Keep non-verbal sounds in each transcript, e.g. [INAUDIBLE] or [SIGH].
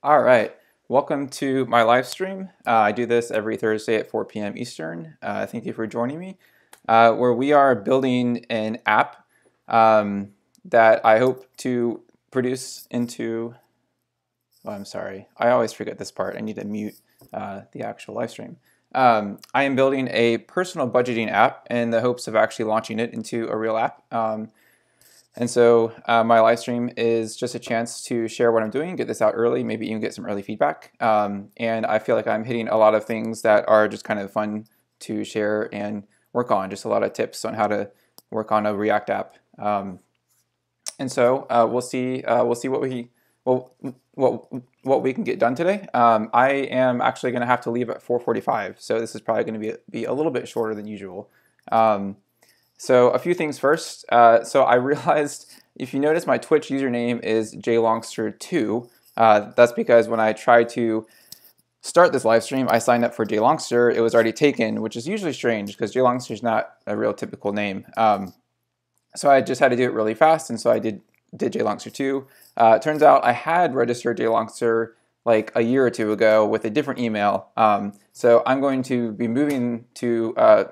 All right, welcome to my live stream. Uh, I do this every Thursday at 4 p.m. Eastern. Uh, thank you for joining me, uh, where we are building an app um, that I hope to produce into. Oh, I'm sorry, I always forget this part. I need to mute uh, the actual live stream. Um, I am building a personal budgeting app in the hopes of actually launching it into a real app. Um, and so uh, my live stream is just a chance to share what I'm doing, get this out early, maybe even get some early feedback. Um, and I feel like I'm hitting a lot of things that are just kind of fun to share and work on, just a lot of tips on how to work on a React app. Um, and so uh, we'll see uh, we'll see what we well what what we can get done today. Um, I am actually going to have to leave at 4:45, so this is probably going to be be a little bit shorter than usual. Um, so a few things first. Uh, so I [LAUGHS] realized if you notice my Twitch username is jlongster2. Uh, that's because when I tried to start this live stream, I signed up for jlongster. It was already taken, which is usually strange because jlongster is not a real typical name. Um, so I just had to do it really fast, and so I did did jlongster2. Uh, turns out I had registered jlongster like a year or two ago with a different email. Um, so I'm going to be moving to uh,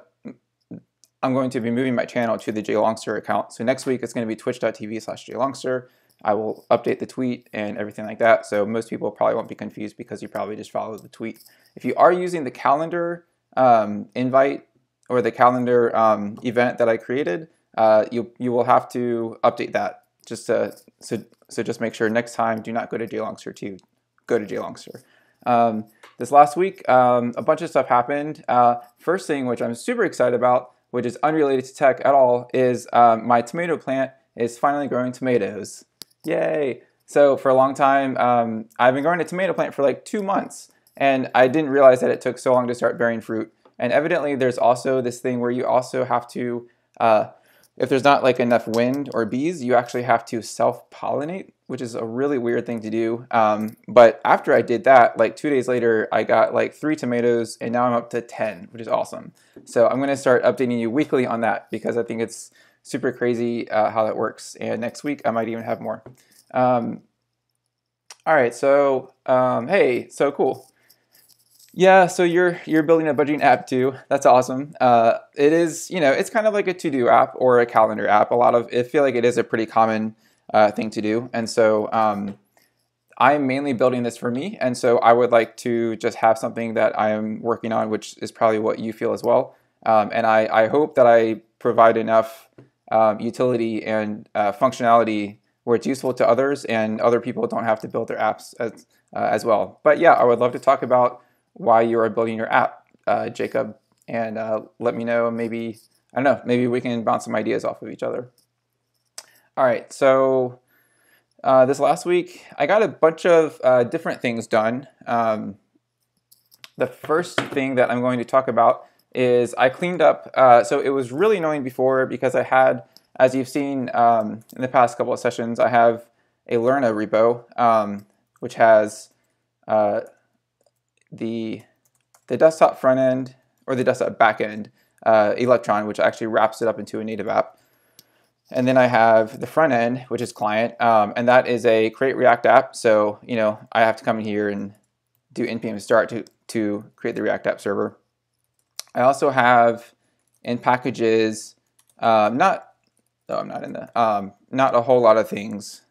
I'm going to be moving my channel to the JLongster account. So next week it's going to be twitch.tv slash JLongster. I will update the tweet and everything like that. So most people probably won't be confused because you probably just follow the tweet. If you are using the calendar um, invite or the calendar um, event that I created, uh, you you will have to update that. Just to, so so just make sure next time do not go to JLongster to go to JLongster. Um, this last week, um, a bunch of stuff happened. Uh, first thing, which I'm super excited about, which is unrelated to tech at all, is um, my tomato plant is finally growing tomatoes. Yay! So for a long time, um, I've been growing a tomato plant for like two months, and I didn't realize that it took so long to start bearing fruit. And evidently, there's also this thing where you also have to uh, if there's not like enough wind or bees, you actually have to self-pollinate, which is a really weird thing to do. Um, but after I did that, like two days later, I got like three tomatoes and now I'm up to 10, which is awesome. So I'm gonna start updating you weekly on that because I think it's super crazy uh, how that works. And next week, I might even have more. Um, all right, so um, hey, so cool. Yeah, so you're you're building a budgeting app too. That's awesome. Uh, it is, you know, it's kind of like a to-do app or a calendar app. A lot of I feel like it is a pretty common uh, thing to do, and so um, I'm mainly building this for me, and so I would like to just have something that I am working on, which is probably what you feel as well. Um, and I, I hope that I provide enough um, utility and uh, functionality where it's useful to others, and other people don't have to build their apps as uh, as well. But yeah, I would love to talk about why you are building your app, uh, Jacob, and uh, let me know. Maybe I don't know. Maybe we can bounce some ideas off of each other. All right. So uh, this last week, I got a bunch of uh, different things done. Um, the first thing that I'm going to talk about is I cleaned up. Uh, so it was really annoying before because I had, as you've seen um, in the past couple of sessions, I have a Lerna repo, um, which has uh, the the desktop front end or the desktop back end uh, Electron, which actually wraps it up into a native app. And then I have the front end, which is client, um, and that is a create React app. So you know I have to come in here and do npm start to to create the React app server. I also have in packages, um, not oh I'm not in the um, not a whole lot of things.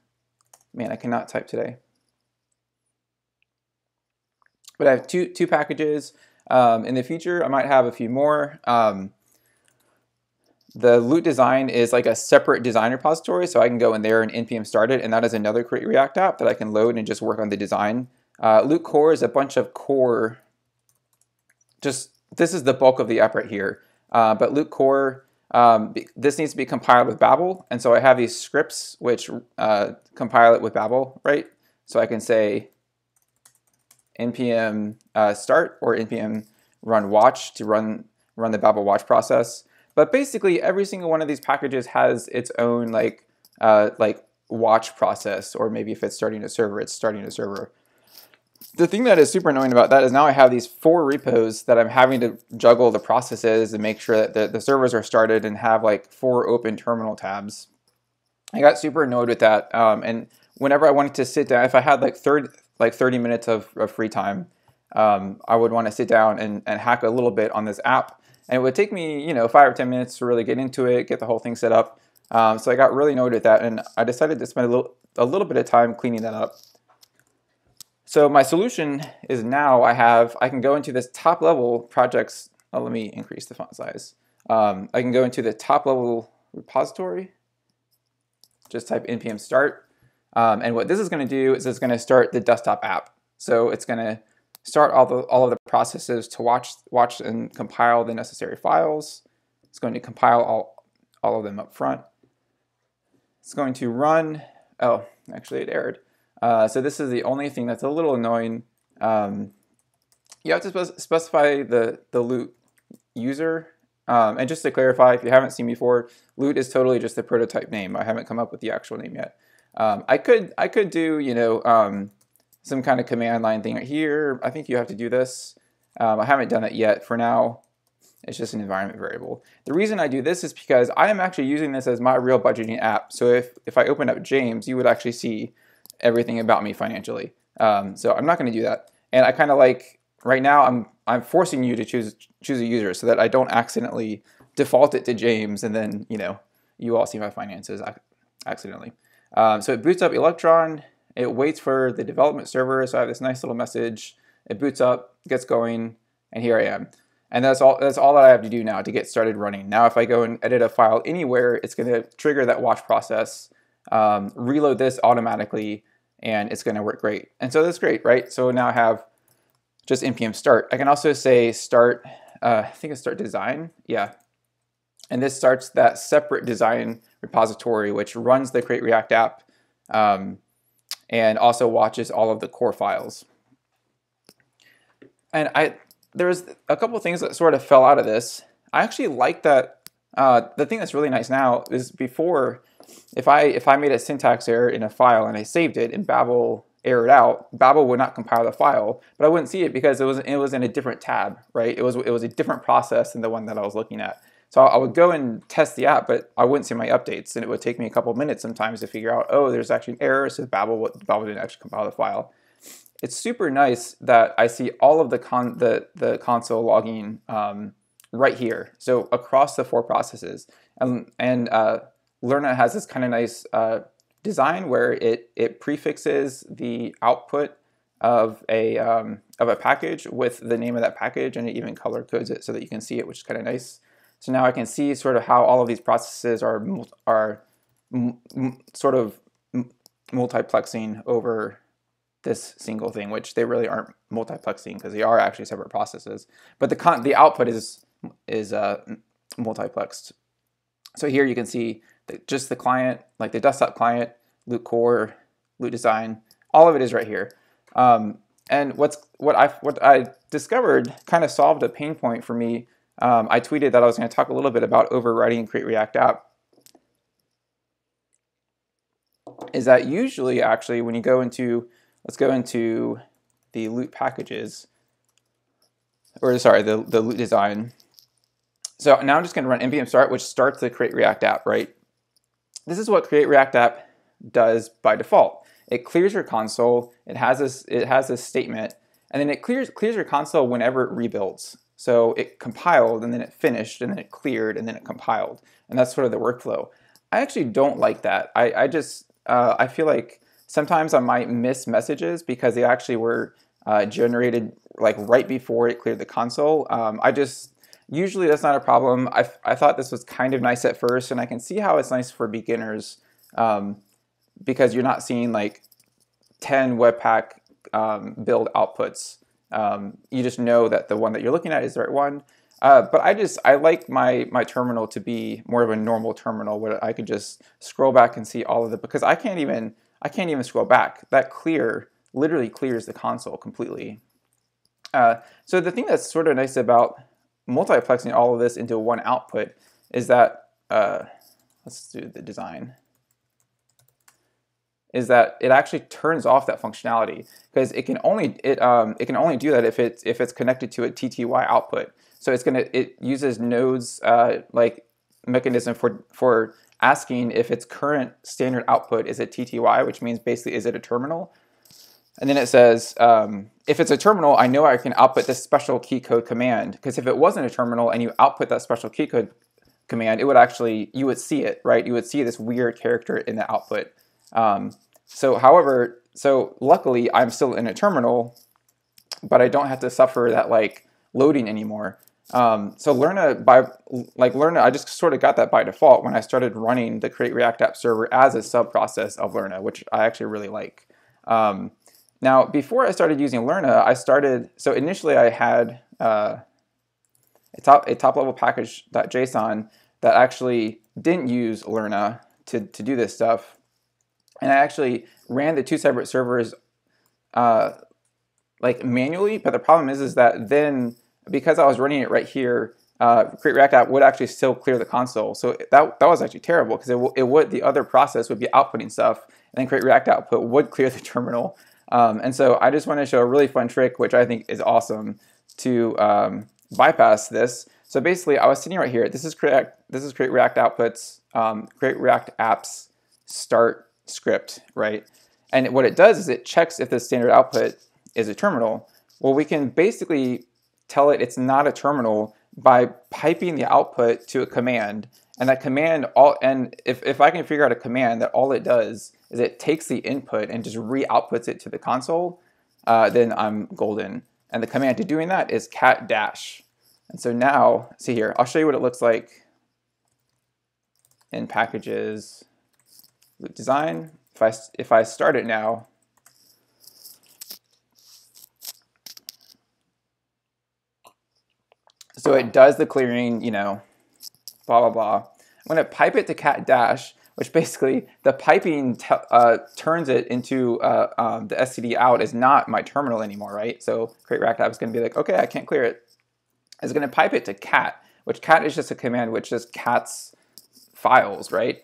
Man, I cannot type today. But I have two, two packages. Um, in the future, I might have a few more. Um, the Loot design is like a separate design repository, so I can go in there and npm start it, and that is another Create React app that I can load and just work on the design. Uh, Loot core is a bunch of core, just this is the bulk of the app right here. Uh, but Loot core, um, this needs to be compiled with Babel, and so I have these scripts which uh, compile it with Babel, right? So I can say npm uh, start or npm run watch to run run the Babel watch process. But basically, every single one of these packages has its own like uh, like watch process, or maybe if it's starting a server, it's starting a server. The thing that is super annoying about that is now I have these four repos that I'm having to juggle the processes and make sure that the, the servers are started and have like four open terminal tabs. I got super annoyed with that. Um, and whenever I wanted to sit down, if I had like 30, like 30 minutes of, of free time, um, I would want to sit down and, and hack a little bit on this app. And it would take me, you know, five or 10 minutes to really get into it, get the whole thing set up. Um, so I got really annoyed at that, and I decided to spend a little, a little bit of time cleaning that up. So my solution is now I have, I can go into this top level projects, oh, let me increase the font size. Um, I can go into the top level repository, just type npm start. Um, and what this is going to do is it's going to start the desktop app. So it's going to start all, the, all of the processes to watch, watch and compile the necessary files. It's going to compile all, all of them up front. It's going to run, oh, actually it erred. Uh, so this is the only thing that's a little annoying. Um, you have to spe specify the, the loot user. Um, and just to clarify, if you haven't seen before, loot is totally just the prototype name. I haven't come up with the actual name yet. Um, I could I could do you know um, some kind of command line thing right here. I think you have to do this. Um, I haven't done it yet. For now, it's just an environment variable. The reason I do this is because I am actually using this as my real budgeting app. So if, if I open up James, you would actually see everything about me financially. Um, so I'm not going to do that. And I kind of like, right now, I'm, I'm forcing you to choose, choose a user so that I don't accidentally default it to James and then, you know, you all see my finances accidentally. Um, so it boots up Electron. It waits for the development server. So I have this nice little message. It boots up, gets going, and here I am. And that's all, that's all that I have to do now to get started running. Now, if I go and edit a file anywhere, it's going to trigger that watch process, um, reload this automatically, and it's going to work great. And so that's great, right? So now I have just npm start. I can also say start, uh, I think it's start design. Yeah. And this starts that separate design repository, which runs the create react app um, and also watches all of the core files. And I, there's a couple things that sort of fell out of this. I actually like that. Uh, the thing that's really nice now is before, if I if I made a syntax error in a file and I saved it and Babel errored out, Babel would not compile the file, but I wouldn't see it because it was it was in a different tab, right? It was it was a different process than the one that I was looking at. So I would go and test the app, but I wouldn't see my updates, and it would take me a couple minutes sometimes to figure out, oh, there's actually an error, so Babel Babel didn't actually compile the file it's super nice that I see all of the con the, the console logging um, right here. So across the four processes. And, and uh, Lerna has this kind of nice uh, design where it, it prefixes the output of a, um, of a package with the name of that package and it even color codes it so that you can see it, which is kind of nice. So now I can see sort of how all of these processes are, are sort of multiplexing over this single thing, which they really aren't multiplexing because they are actually separate processes. But the con the output is is uh, multiplexed. So here you can see that just the client, like the desktop client, loot core, loot design, all of it is right here. Um, and what's what I what I discovered kind of solved a pain point for me. Um, I tweeted that I was going to talk a little bit about overwriting create react app. Is that usually actually when you go into Let's go into the loot packages, or sorry, the, the loot design. So now I'm just going to run npm start, which starts the create react app, right? This is what create react app does by default. It clears your console. It has this. It has this statement, and then it clears clears your console whenever it rebuilds. So it compiled, and then it finished, and then it cleared, and then it compiled, and that's sort of the workflow. I actually don't like that. I, I just uh, I feel like Sometimes I might miss messages because they actually were uh, generated like right before it cleared the console. Um, I just, usually that's not a problem. I, I thought this was kind of nice at first and I can see how it's nice for beginners um, because you're not seeing like 10 Webpack um, build outputs. Um, you just know that the one that you're looking at is the right one. Uh, but I just I like my my terminal to be more of a normal terminal where I could just scroll back and see all of the because I can't even I can't even scroll back. That clear literally clears the console completely. Uh, so the thing that's sort of nice about multiplexing all of this into one output is that, uh, let's do the design, is that it actually turns off that functionality because it can only it um, it can only do that if it's if it's connected to a TTY output. So it's gonna it uses nodes uh, like mechanism for for asking if its current standard output is a TTY, which means basically is it a terminal. And then it says, um, if it's a terminal, I know I can output this special key code command. Because if it wasn't a terminal and you output that special key code command, it would actually, you would see it, right? You would see this weird character in the output. Um, so however, so luckily I'm still in a terminal, but I don't have to suffer that like loading anymore. Um, so Lerna by like Lerna, I just sort of got that by default when I started running the create React app server as a sub process of Lerna, which I actually really like. Um, now, before I started using Lerna, I started, so initially I had uh, a top, a top level package.json that actually didn't use Lerna to, to do this stuff. And I actually ran the two separate servers uh, like manually, but the problem is, is that then because I was running it right here, uh, Create React App would actually still clear the console. So that, that was actually terrible because it, it would the other process would be outputting stuff, and then Create React Output would clear the [LAUGHS] terminal. Um, and so I just want to show a really fun trick, which I think is awesome, to um, bypass this. So basically, I was sitting right here. This is create this is create React outputs, um, create React apps start script, right? And what it does is it checks if the standard output is a terminal. Well, we can basically tell it it's not a terminal by piping the output to a command. And that command all and if, if I can figure out a command that all it does is it takes the input and just re-outputs it to the console, uh, then I'm golden. And the command to doing that is cat dash. And so now, see here, I'll show you what it looks like in packages, loot design. If I, if I start it now, so it does the clearing, you know, blah, blah, blah. I'm going to pipe it to cat dash, which basically the piping uh, turns it into uh, um, the std out is not my terminal anymore, right? So create React app is going to be like, okay, I can't clear it. It's going to pipe it to cat, which cat is just a command which just cats files, right?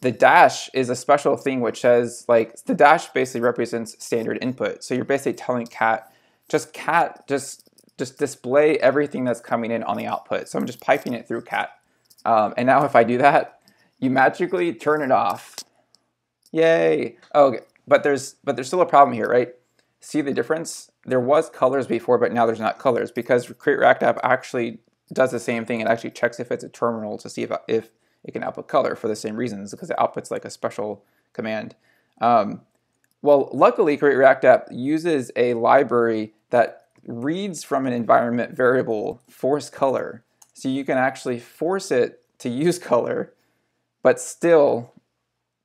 The dash is a special thing which says like the dash basically represents standard input. So you're basically telling cat, just cat, just just display everything that's coming in on the output. So I'm just piping it through cat. Um, and now if I do that, you magically turn it off. Yay. Oh, okay. But there's but there's still a problem here, right? See the difference? There was colors before, but now there's not colors because Create React App actually does the same thing. It actually checks if it's a terminal to see if, if it can output color for the same reasons because it outputs like a special command. Um, well, luckily, Create React App uses a library that reads from an environment variable force color. So you can actually force it to use [LAUGHS] color but still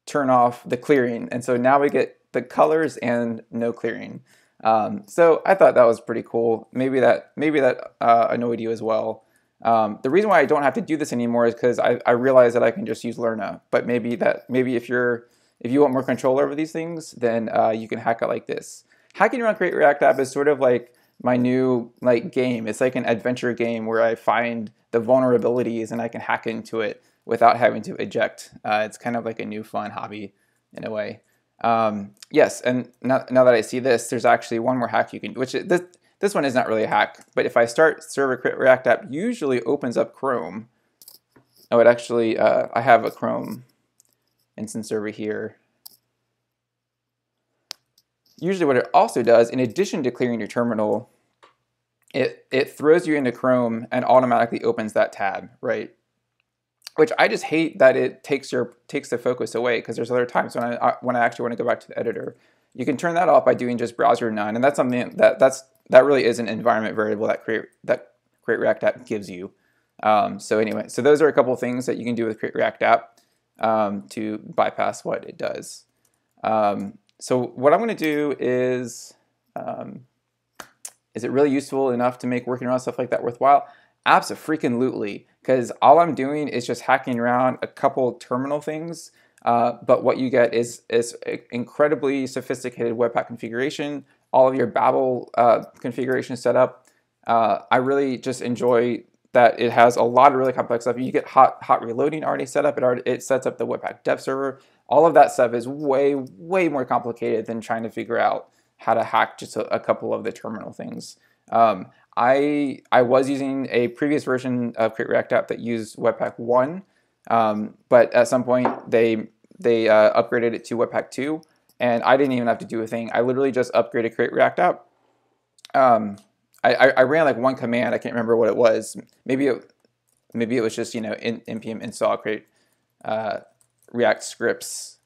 turn off the clearing. And so now we get the colors and no clearing. Um, so I thought that was pretty cool. Maybe that maybe that uh, annoyed you as well. Um, the reason why I don't have to do this anymore is because I, I realize that I can just use Lerna. But maybe that maybe if you're if you want more control over these things, then uh, you can hack it like this. Hacking around Create React App is sort of like my new like game. It's like an adventure game where I find the vulnerabilities and I can hack into it without having to eject. Uh, it's kind of like a new fun hobby in a way. Um, yes, and now, now, that I see this, there's actually one more hack you can, which is this, this one is not really a hack, but if I start server create React app, usually opens up Chrome. Oh, it actually, uh, I have a Chrome instance over here. Usually what it also does, in addition to clearing your terminal, it, it throws you into Chrome and automatically opens that tab, right? which I just hate that it takes your takes the focus away because there's other times when I when I actually want to go back to the editor. You can turn that off by doing just browser none, and that's something that that's that really is an environment variable that create that create React app gives you. Um, so anyway, so those are a couple of things that you can do with create React app um, to bypass what it does. Um, so what I'm going to do is, um, is it really useful enough to make working around stuff like that worthwhile? Apps Absolutely, freaking Lutley, because all I'm doing is just hacking around a couple terminal things, uh, but what you get is, is incredibly sophisticated Webpack configuration, all of your Babel uh, configuration set up. Uh, I really just enjoy that it has a lot of really complex stuff. You get hot hot reloading already set up. It already it sets up the Webpack dev server. All of that stuff is way way more complicated than trying to figure out how to hack just a, a couple of the terminal things. Um, I I was using a previous version of Create React App that used Webpack 1, um, but at some point they they uh, upgraded it to Webpack 2, and I didn't even have to do a thing. I literally just upgraded create React app. Um, I, I, ran like one command. I can't remember what it was. Maybe it, maybe it was just you know in, npm install create uh, React scripts,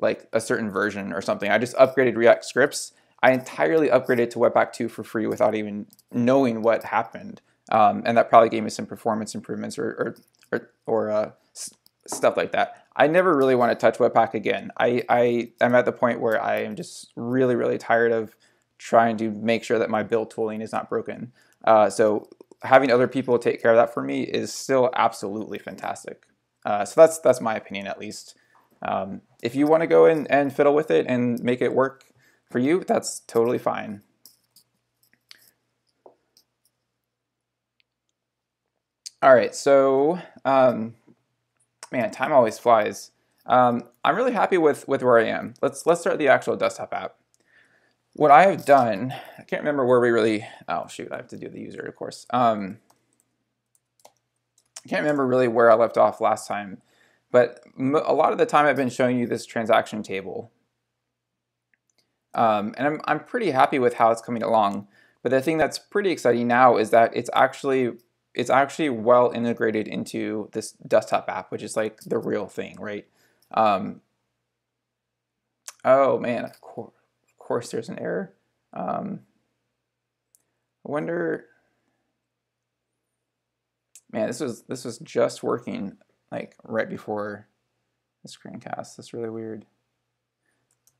like a certain version or something. I just upgraded React scripts. I entirely upgraded to Webpack 2 for free without even knowing what happened. Um, and that probably gave me some performance improvements or, or, or, or uh, stuff like that. I never really want to touch Webpack again. I, I am at the point where I am just really, really tired of trying to make sure that my build tooling is not broken. Uh, so having other people take care of that for me is still absolutely fantastic. Uh, so that's that's my opinion at least. Um, if you want to go in and fiddle with it and make it work for you, that's totally fine. All right, so um, man, time always flies. Um, I'm really happy with, with where I am. Let's, let's start the actual desktop app. What I have done, I can't remember where we really, oh shoot, I have to do the user, of course. Um, I can't remember really where I left off last time, but a lot of the time I've been showing you this transaction table. Um, and I'm, I'm pretty happy with how it's coming along. But the thing that's pretty exciting now is that it's actually it's actually well integrated into this desktop app, which is like the real thing, right? Um, oh man, of course, of course there's an error. Um, I wonder, man, this was this was just working like right before the screencast. That's really weird.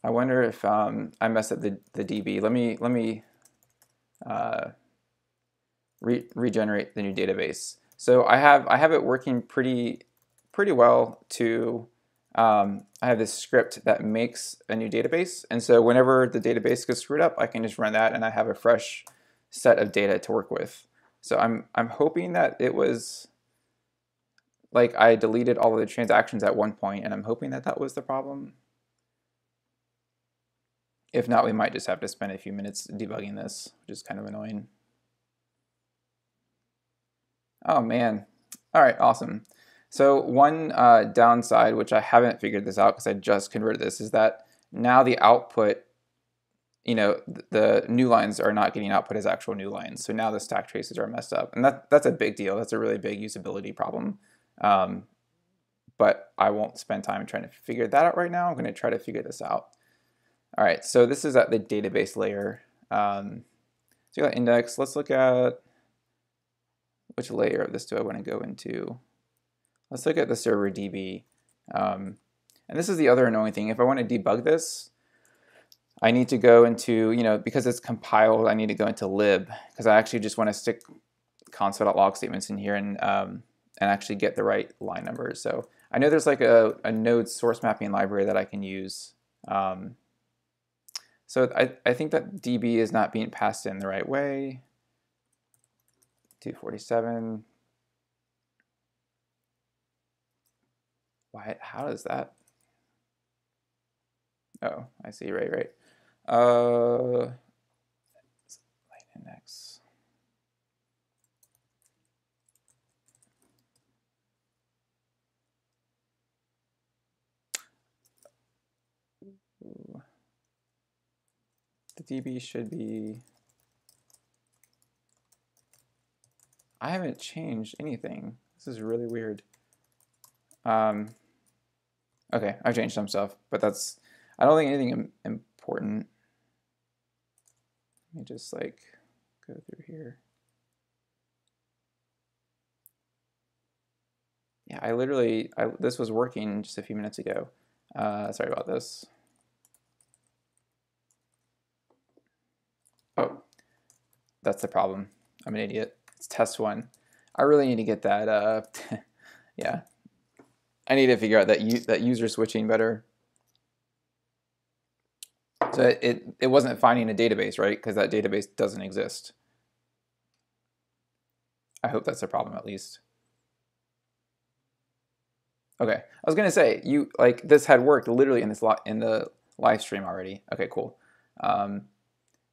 I wonder if um, I messed up the, the DB. Let me let me uh, re regenerate the new database. So I have I have it working pretty pretty well to um, I have this script that makes a new database and so whenever the database gets screwed up I can just run that and I have a fresh set of data to work with. So I'm I'm hoping that it was like I deleted all of the transactions at one point and I'm hoping that that was the problem. If not, we might just have to spend a few minutes debugging this, which is kind of annoying. Oh man. All right, awesome. So one uh, downside, which I haven't figured this out because I just converted this, is that now the output, you know, the new lines are not getting output as actual new lines. So now the stack traces are messed up. And that, that's a big deal. That's a really big usability problem. Um, but I won't spend time trying to figure that out right now. I'm going to try to figure this out. All right, so this is at the database layer. Um, so you got index. Let's look at which layer of this do I want to go into? Let's look at the server DB. Um, and this is the other annoying thing. If I want to debug this, I need to go into, you know, because it's compiled, I need to go into lib because I actually just want to stick console.log statements in here and, um, and actually get the right line numbers. So I know there's like a, a node source mapping library that I can use. Um, so I, I think that DB is not being passed in the right way. 247. Why, how does that? Oh, I see, right, right. Uh, line index. The DB should be I haven't changed anything. This is really weird. Um, okay, I've changed some stuff, but that's, I don't think anything important. Let me just like go through here. Yeah, I literally, I, this was working just a few minutes ago. Uh, sorry about this. Oh, that's the problem. I'm an idiot. It's test one. I really need to get that. Uh, [LAUGHS] yeah, I need to figure out that that user switching better. So it, it, wasn't finding a database, right? Because that database doesn't exist. I hope that's a problem at least. Okay, I was gonna say you like this had worked literally in this lot in the live stream already. Okay, cool. Um,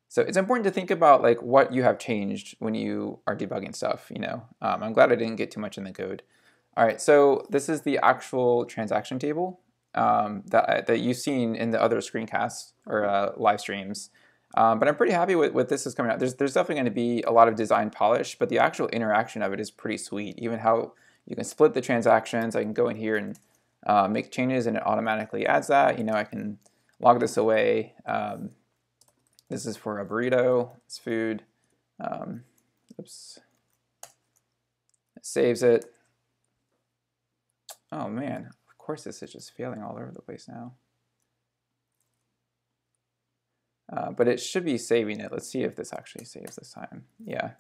so it's important to think about like what you have changed when you are debugging stuff, you know. Um, I'm glad I didn't get too much in the code. All right, so this is the actual transaction table. um, that, that you've seen in the other screencasts or uh, live streams. Um, but I'm pretty happy with what this is coming out. There's, there's definitely going to be a lot of design polish, but the actual interaction of it is pretty sweet. Even how you can split the transactions. I can go in here and uh, make changes and it automatically adds that. You know, I can log this away. Um, this is for a burrito. It's food. Um, oops. It saves it. Oh man, of course this is just failing all over the place now. Uh, but it should be saving it. Let's see if this actually saves this time. Yeah,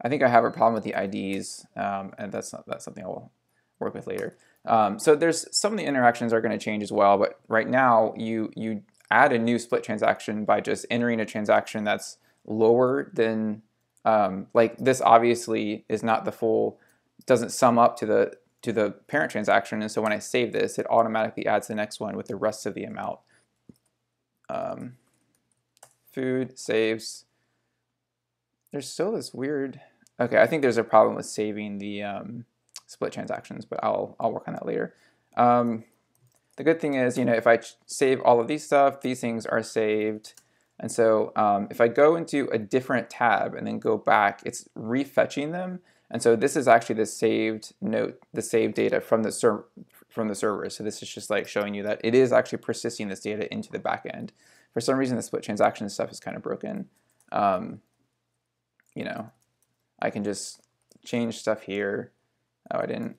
I think I have a problem with the IDs, um, and that's not, that's something I'll work with later. Um, so there's some of the interactions are going to change as well, but right now you you add a new split transaction by just entering a transaction that's lower than um, like this. Obviously, is not the full doesn't sum up to the to the parent transaction, and so when I save this, it automatically adds the next one with the rest of the amount. Um, food, saves. There's still this weird, okay, I think there's a problem with saving the um, split transactions, but I'll, I'll work on that later. The good thing is, you know, if I save all of these stuff, these things are saved. And so um, if I go into a different tab and then go back, it's refetching them. And so this is actually the saved note, the saved data from the server from the server. So this is just like showing you that it is actually persisting this data into the backend for some reason the split transaction stuff is kind of broken. Um, you know, I can just change stuff here. Oh, I didn't.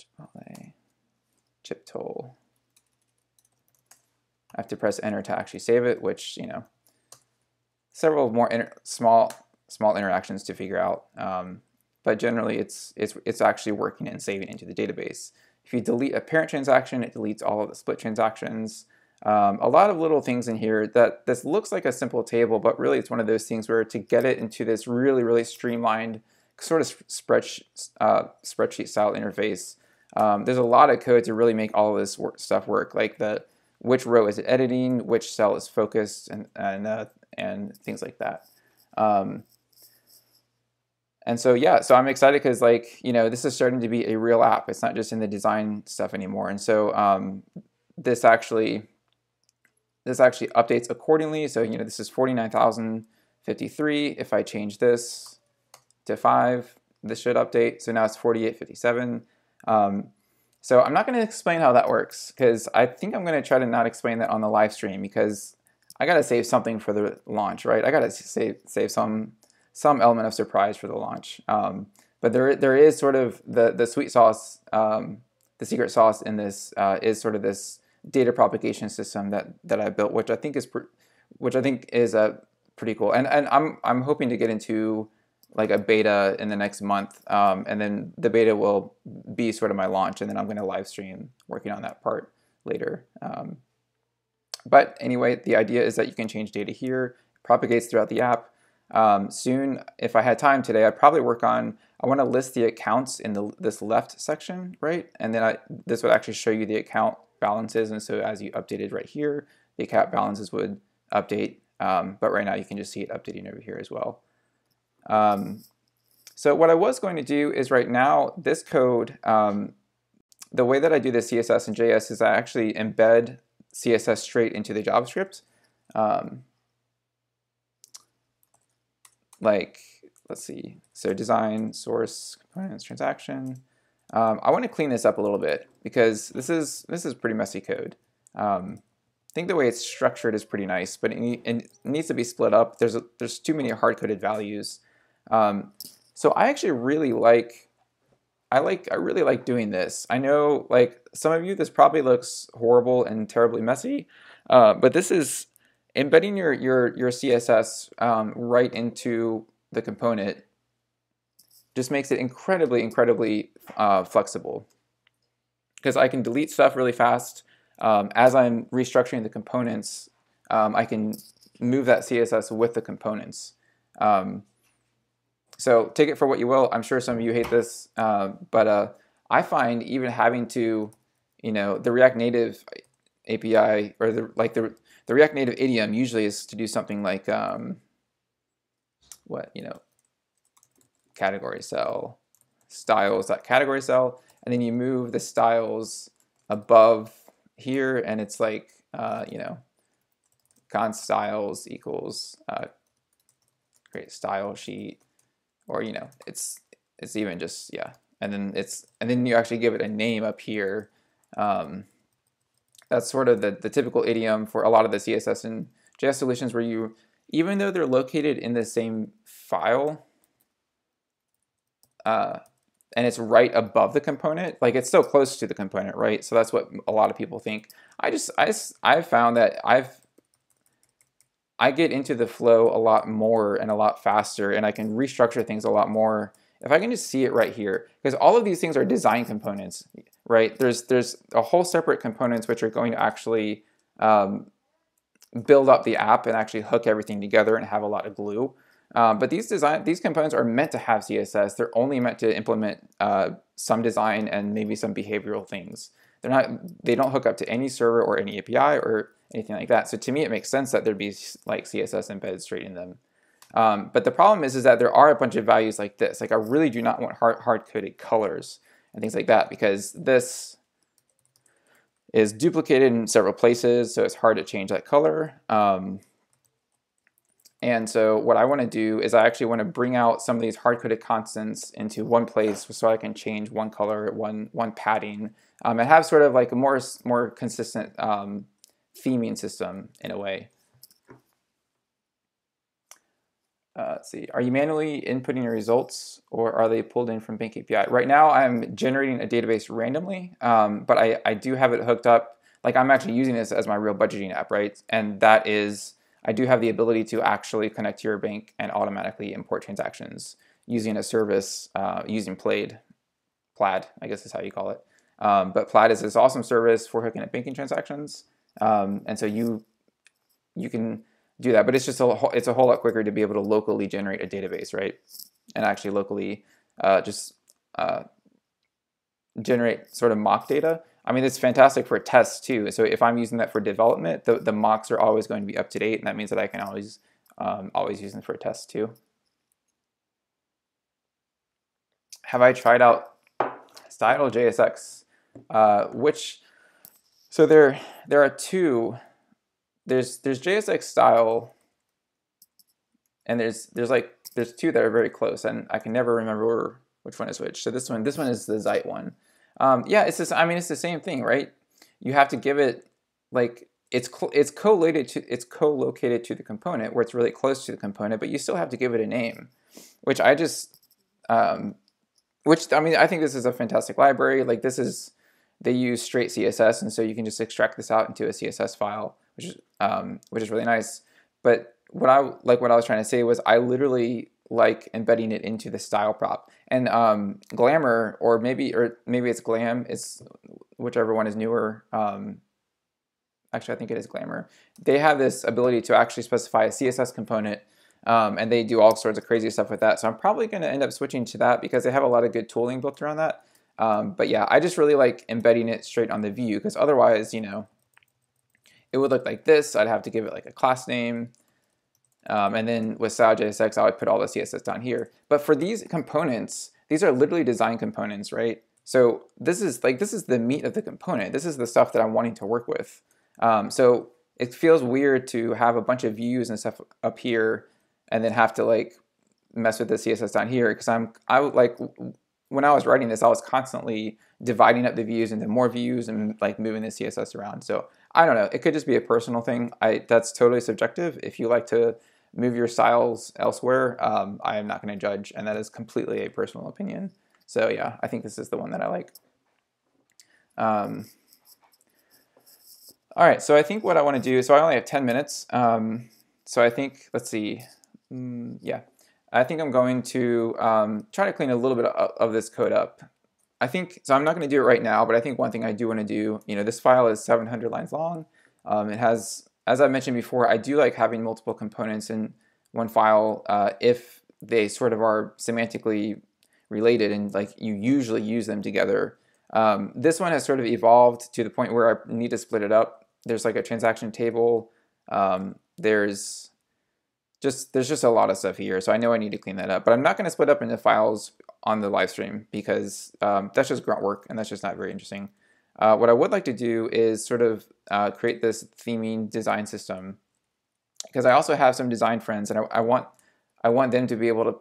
Chipotle, chip toll. I have to press enter to actually save it, which, you know, several more small small interactions to figure out. Um, but generally, it's, it's, it's actually working and saving into the database. If you delete a parent transaction, it deletes all of the split transactions. Um, a lot of little things in here that this looks like a simple table, but really it's one of those things where to get it into this really, really streamlined sort of spreadsheet, uh, spreadsheet style interface, um, there's a lot of code to really make all of this work, stuff work, like the which row is it editing, which cell is focused, and and uh, and things like that. Um, and so yeah, so I'm excited because like you know this is starting to be a real app. It's not just in the design stuff anymore. And so um, this actually this actually updates accordingly. So, you know, this is 49,053. If I change this to 5, this should update. So now it's 4857. Um, so I'm not going to explain how that works because I think I'm going to try to not explain that on the live stream because I got to save something for the launch, right? I got to save save some some element of surprise for the launch. Um, but there there is sort of the the sweet sauce, um, the secret sauce in this uh, is sort of this data propagation system that that I built, which I think is which I think is a uh, pretty cool. And and I'm I'm hoping to get into like a beta in the next month, um, and then the beta will be sort of my launch, and then I'm going to live stream working on that part later. Um, but anyway, the idea is that you can change data here, propagates throughout the app. Um, soon, if I had time today, I'd probably work on, I want to list the accounts in the, this left section, right? And then I, this would actually show you the account balances. And so as you updated right here, the account balances would update. Um, but right now you can just see it updating over here as well. Um, so what I was going to do is right now, this code, um, the way that I do the CSS and JS is I actually embed CSS straight into the JavaScript. Um, like, let's see, so design, source, components, transaction. Um, I want to clean this up a little bit because this is this is pretty messy code. Um, I think the way it's structured is pretty nice, but it, it needs to be split up. There's a, there's too many hard-coded values. Um, so I actually really like I like I really like doing this. I know like some of you this probably looks horrible and terribly messy, uh, but this is embedding your your your CSS um, right into the component just makes it incredibly, incredibly uh, flexible. Because I can delete stuff really fast. Um, as I'm restructuring the components, um, I can move that CSS with the components. Um, so take it for what you will. I'm sure some of you hate this, uh, but uh, I find even having to, you know, the React Native API or the like the the React Native idiom usually is to do something like um, what you know category cell, styles that category cell, and then you move the styles above here, and it's like, uh, you know, const styles equals uh, create style sheet, or you know, it's it's even just yeah, and then it's and then you actually give it a name up here. Um, that's sort of the, the typical idiom for a lot of the CSS and JS solutions where you, even though they're located in the same file, uh, and it's right above the component, like it's still close to the component, right? So that's what a lot of people think. I just, I, I've found that I've, I get into the flow a lot more and a lot faster, and I can restructure things a lot more if I can just see it right here, because all of these things are design components, right? There's there's a whole separate components which are going to actually um, build up the app and actually hook everything together and have a lot of glue. Um, but these design these components are meant to have CSS. They're only meant to implement uh, some design and maybe some behavioral things. They're not they don't hook up to any server or any API or anything like that. So to me, it makes sense that there'd be like CSS embedded straight in them. Um, but the problem is, is that there are a bunch of values like this. Like I really do not want hard, hard-coded colors and things like that because this is duplicated in several places, so it's hard to change that color. Um, and so what I want to do is I actually want to bring out some of these hard-coded constants into one place so I can change one color, one one padding, um, and have sort of like a more more consistent um, theming system in a way. Uh, let's see, are you manually inputting your results or are they pulled in from Bank API? Right now I'm generating a database randomly, um, but I, I do have it hooked up. Like I'm actually using this as my real budgeting app, right? And that is, I do have the ability to actually connect to your bank and automatically import transactions using a service, uh, using Plaid, Plaid, I guess is how you call it. Um, but Plaid is this awesome service for hooking up banking transactions. Um, and so you, you can do that. But it's just a whole, it's a whole lot quicker to be able to locally generate a database, right? And actually locally uh, just uh, generate sort of mock data. I mean, it's fantastic for tests too. So if I'm using that for development, the, the mocks are always going to be up to date, and that means that I can always um, always use them for tests too. Have I tried out Style JSX? Uh, which so there there are two there's there's JSX style, and there's there's like there's two that are very close, and I can never remember which one is which. So this one this one is the Zeit one. Um, yeah, it's just I mean it's the same thing, right? You have to give it like it's it's co-located to it's co-located to the component where it's really close to the component, but you still have to give it a name, which I just um, which I mean I think this is a fantastic library. Like this is they use straight CSS, and so you can just extract this out into a CSS file which is um, which is really nice. But what I like what I was trying to say was I literally like embedding it into the style prop and um, Glamor or maybe or maybe it's Glam. It's whichever one is newer. Um, actually, I think it is Glamor. They have this ability to actually specify a CSS component. Um, and they do all sorts of crazy stuff with that. So I'm probably going to end up switching to that because they have a lot of good tooling built around that. Um, but yeah, I just really like embedding it straight on the view because otherwise, you know, it would look like this. I'd have to give it like a class name. Um, and then with Style.jsx, I would put all the CSS down here. But for these components, these are literally design components, right? So this is like this is the meat of the component. This is the stuff that I'm wanting to work with. Um, so it feels weird to have a bunch of views and stuff up here and then have to like mess with the CSS down here because I'm I would like when I was writing this, I was constantly dividing up the views into more views and like moving the CSS around. So I don't know. It could just be a personal thing. I that's totally subjective. If you like to move your styles elsewhere, um, I am not going to judge, and that is completely a personal opinion. So yeah, I think this is the one that I like. Um, all right, so I think what I want to do, so I only have 10 minutes. Um, so I think, let's see, mm, yeah. I think I'm going to um, try to clean a little bit of, of this code up. I think, so I'm not going to do it right now, but I think one thing I do want to do, you know, this file is 700 lines long. Um, it has, as I mentioned before, I do like having multiple components in one file uh, if they sort of are semantically related and like you usually use them together. Um, this one has sort of evolved to the point where I need to split it up. There's like a transaction table. Um, there's just there's just a lot of stuff here, so I know I need to clean that up. But I'm not going to split up into files on the live stream because um, that's just grunt work and that's just not very interesting. uh, what I would like to do is sort of uh, create this theming design system because I also have some design friends and I, I, want I want them to be able to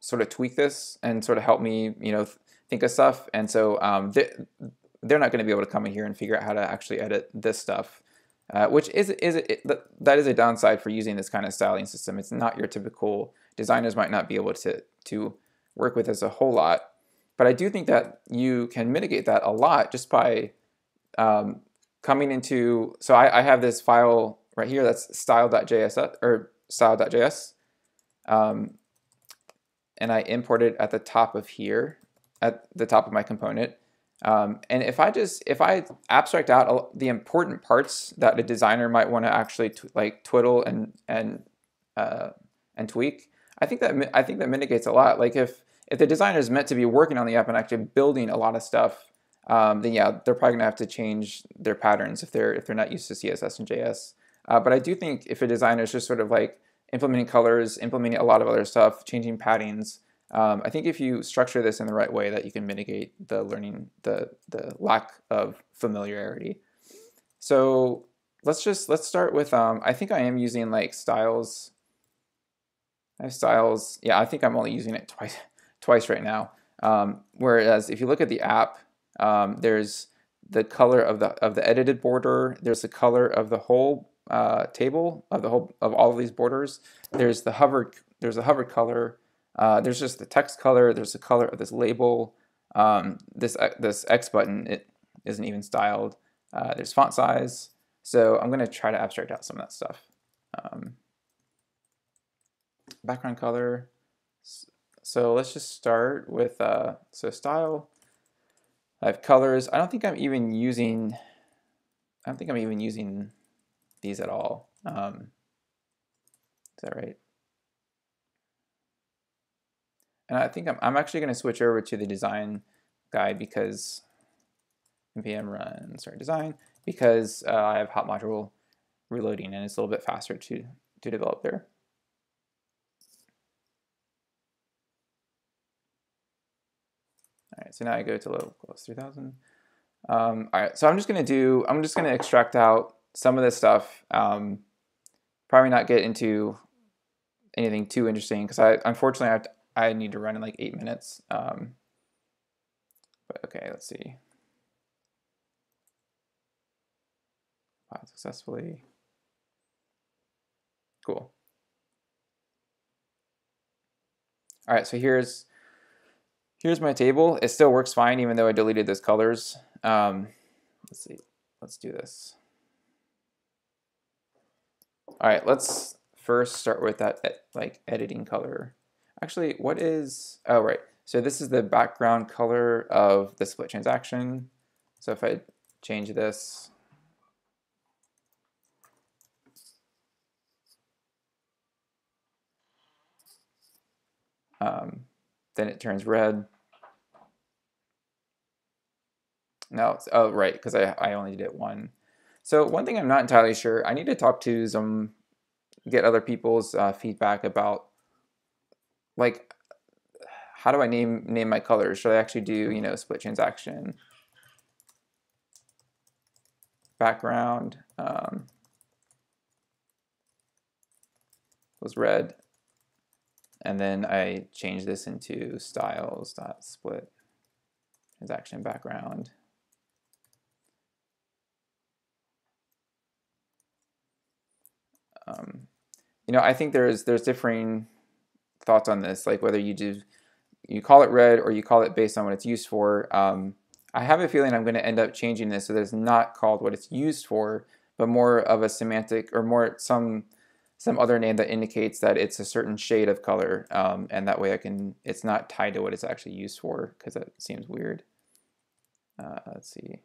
sort of tweak this and sort of help me, you know, think of stuff. And so um, they, they're not going to be able to come in here and figure out how to actually edit this stuff, uh, which is is it, that is a downside for using this kind of styling system. It's not your typical designers might not be able to to work with this a whole lot. But I do think that you can mitigate that a lot just by um, coming into, so I, I, have this file right here that's style.js or style.js. Um, and I import it at the top of here, at the top of my component. Um, and if I just, if I abstract out the important parts that a designer might want to actually like twiddle and, and, uh, and tweak, I think that, I think that mitigates a lot. Like if, if the designer is meant to be working on the app and actually building a lot of stuff, um, then yeah, they're probably gonna have to change their patterns if they're if they're not used to CSS and JS. Uh, but I do think if a designer is just sort of like implementing colors, implementing a lot of other stuff, changing paddings, um, I think if you structure this in the right way, that you can mitigate the learning the the lack of familiarity. So let's just let's start with um, I think I am using like styles. I have styles. Yeah, I think I'm only using it twice [LAUGHS] twice right now. Um, whereas if you look at the app, um, there's the color of the of the edited border. There's the color of the whole uh, table of the whole of all of these borders. There's the hovered there's a hovered color. Uh, there's just the text color. There's the color of this label. Um, this uh, this X button it isn't even styled. Uh, there's font size. So I'm gonna try to abstract out some of that stuff. Um, background color. So let's just start with, uh, so style. I have colors. I don't think I'm even using, I don't think I'm even using these at all. Um, is that right? And I think I'm, I'm actually going to switch over to the design guide because npm run start design because uh, I have hot module reloading and it's a little bit faster to, to develop there. All right, so now I go to low close 3000. Um, all right, so I'm just gonna do, I'm just gonna extract out some of this stuff. Um, probably not get into anything too interesting because I, unfortunately, I, I need to run in like eight minutes. Um, but okay, let's see. Filed successfully. Cool. All right, so here's Here's my table. It still works fine even though I deleted those colors. Um, let's see. Let's do this. All right, let's first start with that like editing color. Actually, what is, oh, right. So this is the background color of the split transaction. So if I change this, um, then it turns red. No, oh, right, because I, I only did it one. So one thing I'm not entirely sure, I need to talk to some, get other people's uh, feedback about, like, how do I name name my colors? Should I actually do, you know, split transaction, background, um, was red, and then I change this into styles dot split transaction background. Um, you know, I think there's there's differing thoughts on this, like whether you do you call it red or you call it based on what it's used for. Um, I have a feeling I'm going to end up changing this so that it's not called what it's used for, but more of a semantic or more some some other name that indicates that it's a certain shade of color, um, and that way I can it's not tied to what it's actually used for because that seems weird. Uh, let's see.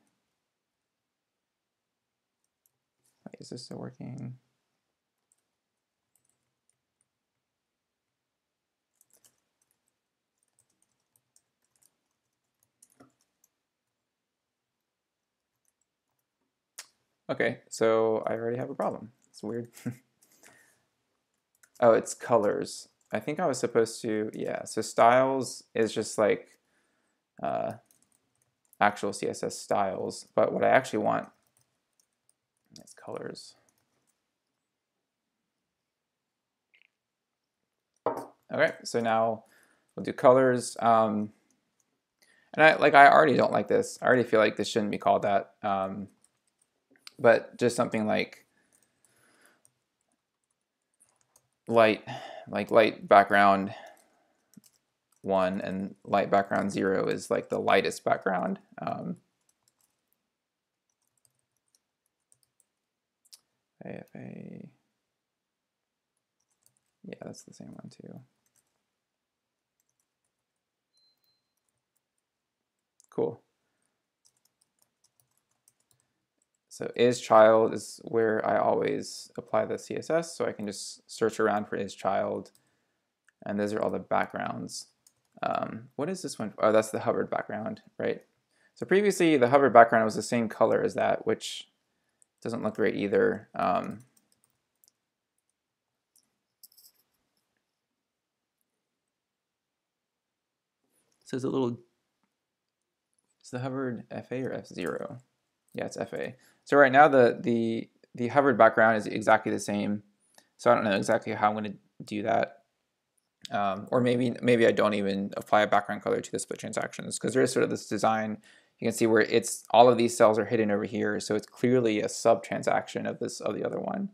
Is this still working? Okay, so I already have a problem. It's weird. [LAUGHS] oh, it's colors. I think I was supposed to, yeah, so styles is just like, uh, actual CSS styles, but what I actually want is colors. Okay, so now we'll do colors. Um, and I like I already don't like this. I already feel like this shouldn't be called that. Um, but just something like light, like light background one and light background zero is like the lightest background. Um, AFA, yeah, that's the same one too. Cool. So is child is where I always apply the CSS, so I can just search around for is child, and those are all the backgrounds. Um, what is this one? Oh, that's the hovered background, right? So previously the hovered background was the same color as that, which doesn't look great either. Um, so it's a little, is the hovered FA or F0? Yeah, it's FA. So right now the, the, the hovered background is exactly the same. So I don't know exactly how I'm going to do that. Um, or maybe maybe I don't even apply a background color to the split transactions because there is sort of this design. You can see where it's all of these cells are hidden over here, so it's clearly a sub transaction of this of the other one.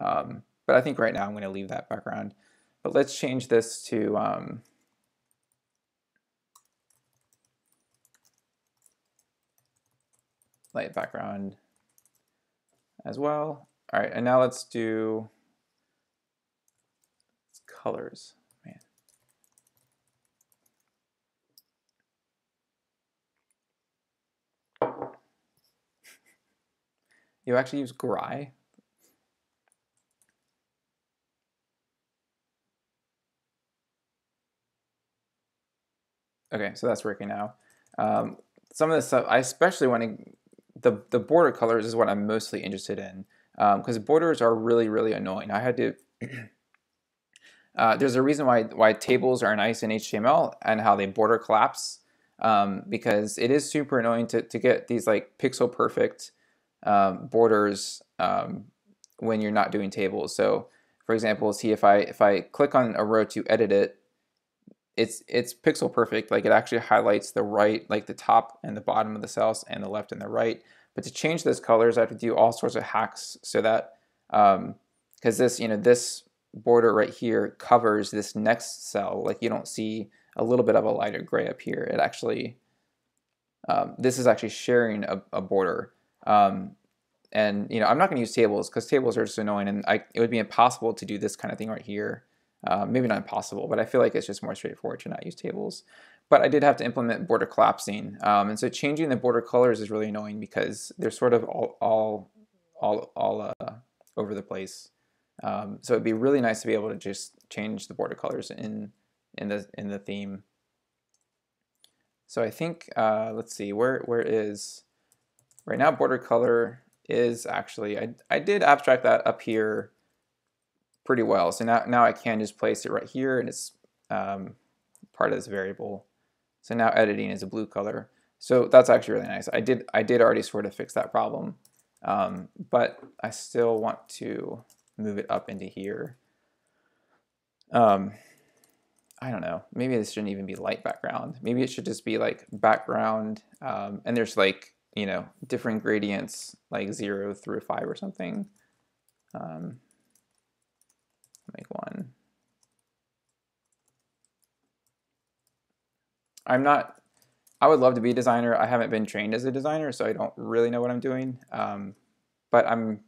Um, but I think right now I'm going to leave that background. But let's change this to um, light background as well. All right, and now let's do colors. Man. [LAUGHS] you actually use Gry? Okay, so that's working now. Um, some of this stuff, I especially want to, the, the border colors is what I'm mostly interested in because um, borders are really, really annoying. I had to, [CLEARS THROAT] uh, there's a reason why, why tables are nice in HTML and how they border collapse um, because it is super annoying to, to get these like pixel perfect um, borders um, when you're not doing tables. So for example, see if I if I click on a row to edit it, it's it's pixel perfect. Like it actually highlights the right, like the top and the bottom of the cells and the left and the right. But to change those colors, I have to do all sorts of hacks so that because um, this you know this border right here covers this next cell. Like you don't see a little bit of a lighter gray up here. It actually um, this is actually sharing a, a border. Um, and you know, I'm not going to use tables because tables are just annoying, and I, it would be impossible to do this kind of thing right here. Uh, maybe not impossible, but I feel like it's just more straightforward to not use tables. But I did have to implement border collapsing, um, and so changing the border colors is really annoying because they're sort of all all all, all uh, over the place. Um, so it'd be really nice to be able to just change the border colors in in the in the theme. So I think uh, let's see where where is Right now, border color is actually, I, I did abstract that up here pretty well. So now, now I can just place it right here and it's um, part of this variable. So now editing is a blue color. So that's actually really nice. I did, I did already sort of fix that problem, um, but I still want to move it up into here. Um, I don't know, maybe this shouldn't even be light background. Maybe it should just be like background, um, and there's like you know, different gradients like zero through five or something. Um, make one. I'm not, I would love to be a designer. I haven't been trained as a designer, so I don't really know what I'm doing. Um, but I'm,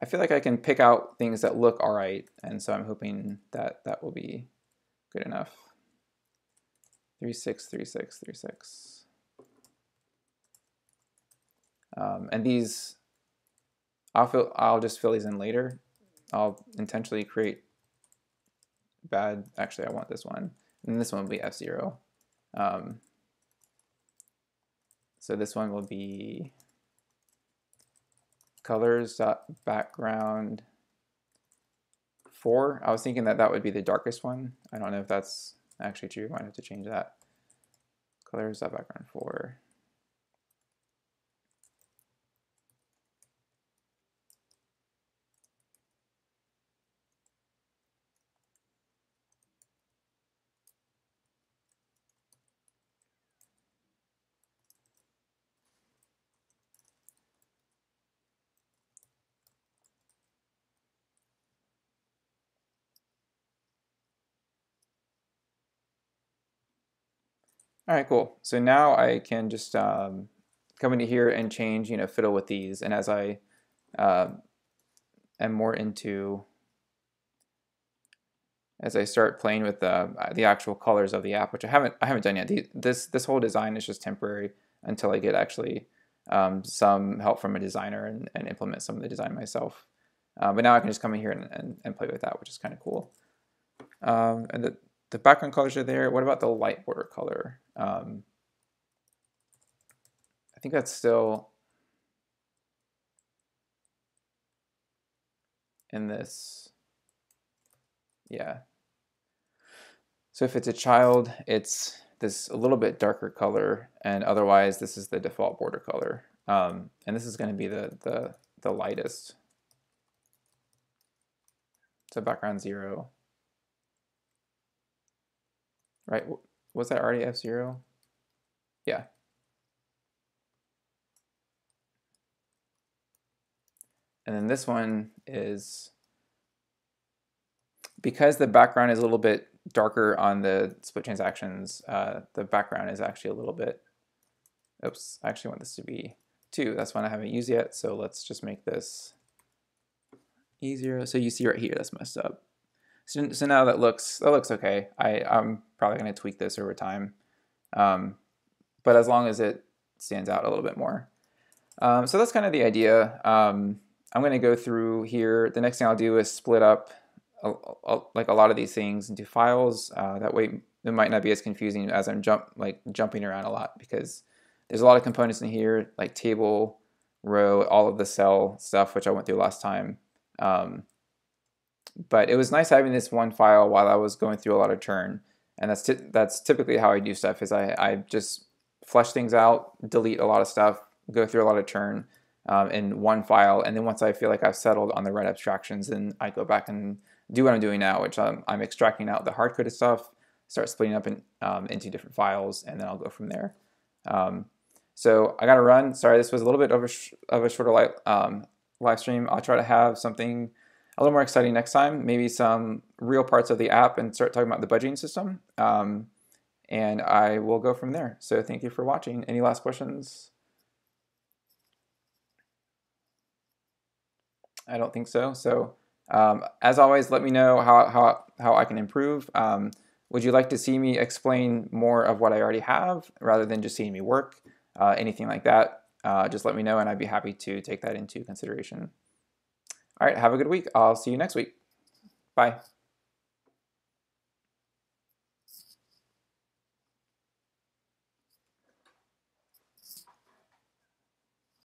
I feel like I can pick out things that look all right. And so I'm hoping that that will be good enough. Three, six, three, six, three, six. Um, and these, I'll, fill, I'll just fill these in later. I'll intentionally create bad, actually I want this one. And this one will be F0. Um, so this one will be colors background four. I was thinking that that would be the darkest one. I don't know if that's actually true. I might have to change that. Colors background four. All right, cool. So now I can just um, come into here and change, you know, fiddle with these. And as I uh, am more into, as I start playing with the, the actual colors of the app, which I haven't I haven't done yet. The, this this whole design is just temporary until I get actually um, some help from a designer and, and, implement some of the design myself. Uh, but now I can just come in here and, and, and play with that, which is kind of cool. Um, and the, the background colors are there. What about the light border color? Um, I think that's still in this. Yeah. So if it's a child, it's this a little bit darker color, and otherwise this is the default border color. Um, and this is going to be the, the, the lightest. So background zero. Right, was that already F0? Yeah. And then this one is, because the background is a little bit darker on the split transactions, uh, the background is actually a little bit, oops, I actually want this to be 2. That's one I haven't used yet, so let's just make this easier. So you see right here, that's messed up. So, so now that looks that looks okay. I, I'm probably going to tweak this over time. Um, but as long as it stands out a little bit more. Um, so that's kind of the idea. Um, I'm going to go through here. The next thing I'll do is split up a, a, like a lot of these things into files. Uh, that way it might not be as confusing as I'm jump like jumping around a lot because there's a lot of components in here like table, row, all of the cell stuff which I went through last time. Um, but it was nice having this one file while I was going through a lot of churn. And that's that's typically how I do stuff is I, I just flush things out, delete a lot of stuff, go through a lot of churn um, in one file. And then once I feel like I've settled on the right abstractions, then I go back and do what I'm doing now, which I'm, I'm extracting out the hard-coded stuff, start splitting up in, um, into different files, and then I'll go from there. Um, so I got to run. Sorry, this was a little bit of a, of a shorter um, live stream. I'll try to have something a little more exciting next time, maybe some real parts of the app and start talking about the budgeting system. Um, and I will go from there. So thank you for watching. Any last questions? I don't think so. So um, as always, let me know how, how, how I can improve. Um, would you like to see me explain more of what I already have rather than just seeing me work? Uh, anything like that, uh, just let me know and I'd be happy to take that into consideration. All right, have a good week. I'll see you next week. Bye.